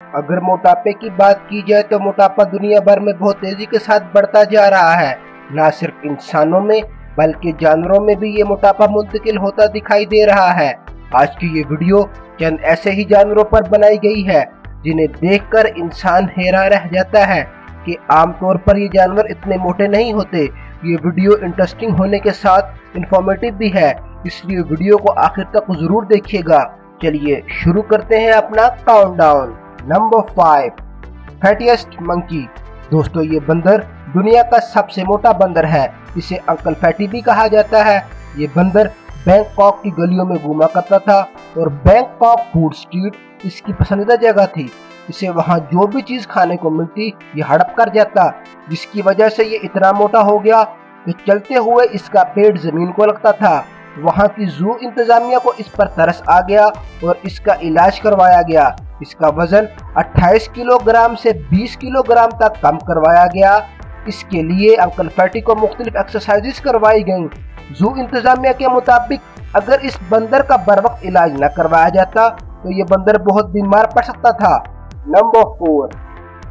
अगर मोटापे की बात की जाए तो मोटापा दुनिया भर में बहुत तेज़ी के साथ बढ़ता जा रहा है। न सिर्फ़ इंसानों में, बल्कि जानवरों में भी ये मोटापा मुंतकिल होता दिखाई दे रहा है। आज की ये वीडियो चंद ऐसे ही जानवरों पर बनाई गई है, जिन्हें देखकर इंसान हैरान रह जाता है कि आमतौर पर ये जानवर इतने मोटे नहीं होते। ये वीडियो इंटरेस्टिंग होने के साथ इंफॉर्मेटिव भी है, इसलिए वीडियो को आखिर तक ज़रूर देखिएगा। चलिए शुरू करते हैं अपना countdown number five fattest monkey. दोस्तों, ये बंदर दुनिया का सबसे मोटा बंदर है। इसे अंकल फैटी भी कहा जाता है। ये बंदर बैंकॉक की गलियों में घूमा करता था और बैंकॉक फ़ूड स्ट्रीट इसकी पसंदीदा जगह थी। इसे वहाँ जो भी चीज़ खाने को मिलती, ये हड़प कर जाता। जिसकी वजह से ये इतना मोटा हो गया कि चलते हुए इसका पेट ज़मीन को लगता था। वहाँ की जू इंतजामिया को इस पर तरस आ गया और इसका इलाज करवाया गया। इसका वज़न 28 किलोग्राम से 20 किलोग्राम तक कम करवाया गया। इसके लिए अंकल फैटी को मुख्तलिफ़ एक्सरसाइजेस करवाई गई, जू इंतजामिया के मुताबिक अगर इस बंदर का बर वक्त इलाज न करवाया जाता तो ये बंदर बहुत बीमार पड़ सकता था। नंबर फोर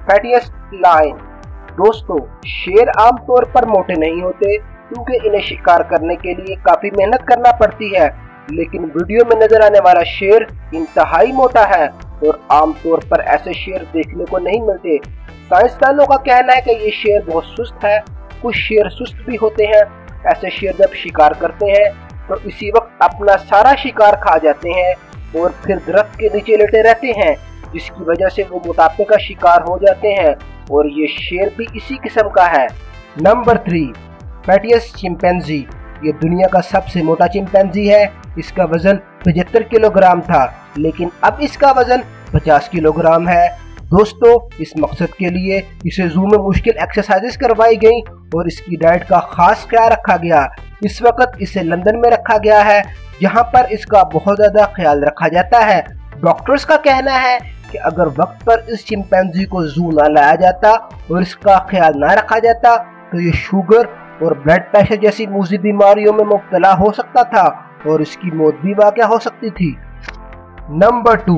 फैटियस्ट लाइन दोस्तों, शेर आमतौर पर मोटे नहीं होते, क्योंकि इन्हें शिकार करने के लिए काफ़ी मेहनत करना पड़ती है। लेकिन वीडियो में नज़र आने वाला शेर इंतहाई मोटा है। और आमतौर पर ऐसे शेर देखने को नहीं मिलते। साइंसदानों का कहना है कि ये शेर बहुत सुस्त है, कुछ शेर सुस्त भी होते हैं, ऐसे शेर जब शिकार करते हैं तो इसी वक्त अपना सारा शिकार खा जाते हैं और फिर दरख्त के नीचे लेटे रहते हैं, जिसकी वजह से वो मोटापे का शिकार हो जाते हैं। और ये शेर भी इसी किस्म का है। नंबर थ्री, पैटियस चिंपैंजी। ये दुनिया का सबसे मोटा चिंपैंजी है। इसका वज़न पचहत्तर किलोग्राम था, लेकिन अब इसका वज़न 50 किलोग्राम है। दोस्तों, इस मकसद के लिए इसे जू में मुश्किल एक्सरसाइजेस करवाई गई और इसकी डाइट का खास ख्याल रखा गया। इस वक्त इसे लंदन में रखा गया है, जहाँ पर इसका बहुत ज़्यादा ख्याल रखा जाता है। डॉक्टर्स का कहना है कि अगर वक्त पर इस चिंपैंजी को जू न लाया जाता और इसका ख्याल न रखा जाता तो ये शुगर और ब्लड प्रेशर जैसी मूजी बीमारियों में मुबतला हो सकता था। और इसकी मौत भी वाक़ हो सकती थी। नंबर टू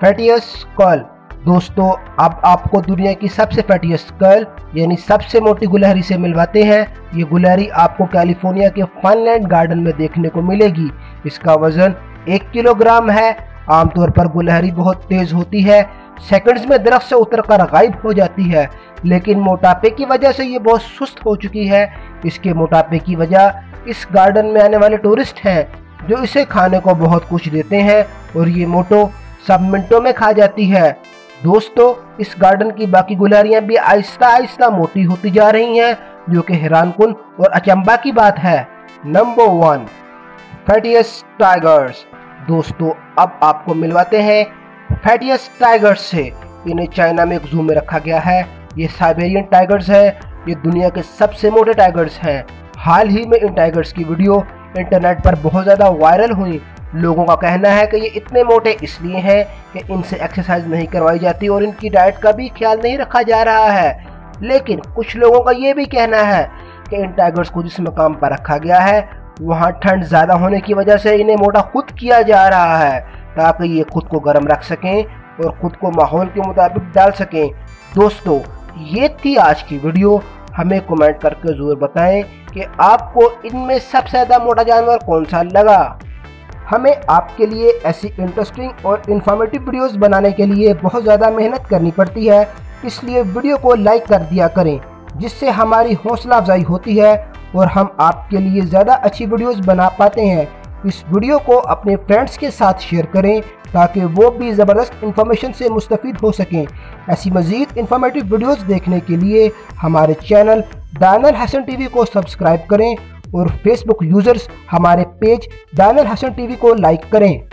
फैटियस कल दोस्तों, अब आपको दुनिया की सबसे फैटियस कल यानी सबसे मोटी गुलहरी से मिलवाते हैं। ये गुलहरी आपको कैलिफ़ोर्निया के फनलैंड गार्डन में देखने को मिलेगी। इसका वज़न एक किलोग्राम है। आमतौर पर गुलहरी बहुत तेज होती है। सेकंड्स में दरख्त से उतरकर गायब हो जाती है। लेकिन मोटापे की वजह से ये बहुत सुस्त हो चुकी है। इसके मोटापे की वजह इस गार्डन में आने वाले टूरिस्ट हैं, जो इसे खाने को बहुत कुछ देते हैं और ये मोटो सब मिनटों में खा जाती है। दोस्तों, इस गार्डन की बाकी गुलारियाँ भी आहिस्ता आहिस्ता मोटी होती जा रही हैं, जो कि हैरान कन और अचंबा की बात है। नंबर वन फैटियस टाइगर्स दोस्तों, अब आपको मिलवाते हैं फैटियस टाइगर्स से। इन्हें चाइना में एक जू में रखा गया है। ये साइबेरियन टाइगर्स है। ये दुनिया के सबसे मोटे टाइगर्स हैं। हाल ही में इन टाइगर्स की वीडियो इंटरनेट पर बहुत ज़्यादा वायरल हुई। लोगों का कहना है कि ये इतने मोटे इसलिए हैं कि इनसे एक्सरसाइज नहीं करवाई जाती और इनकी डाइट का भी ख्याल नहीं रखा जा रहा है। लेकिन कुछ लोगों का ये भी कहना है कि इन टाइगर्स को जिस मकाम पर रखा गया है, वहाँ ठंड ज़्यादा होने की वजह से इन्हें मोटा खुद किया जा रहा है, ताकि ये खुद को गर्म रख सकें और ख़ुद को माहौल के मुताबिक डाल सकें। दोस्तों, ये थी आज की वीडियो। हमें कमेंट करके ज़रूर बताएँ कि आपको इनमें सबसे ज़्यादा मोटा जानवर कौन सा लगा? हमें आपके लिए ऐसी इंटरेस्टिंग और इन्फॉर्मेटिव वीडियोस बनाने के लिए बहुत ज़्यादा मेहनत करनी पड़ती है। इसलिए वीडियो को लाइक कर दिया करें, जिससे हमारी हौसला अफजाई होती है और हम आपके लिए ज़्यादा अच्छी वीडियोस बना पाते हैं। इस वीडियो को अपने फ्रेंड्स के साथ शेयर करें, ताकि वो भी ज़बरदस्त इन्फॉर्मेशन से मुस्तफ़ हो सकें। ऐसी मज़ीद इन्फॉर्मेटिव वीडियोस देखने के लिए हमारे चैनल दानल हसन टीवी को सब्सक्राइब करें और फेसबुक यूज़र्स हमारे पेज दानल हसन टीवी को लाइक करें।